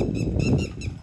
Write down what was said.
ピッ!